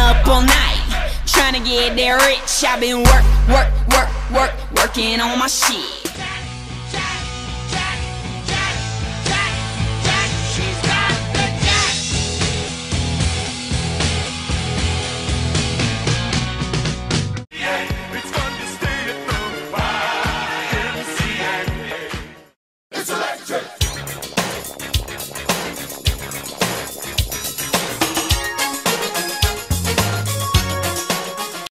up all night, trying to get there rich. I've been work, work, work, work, working on my shit.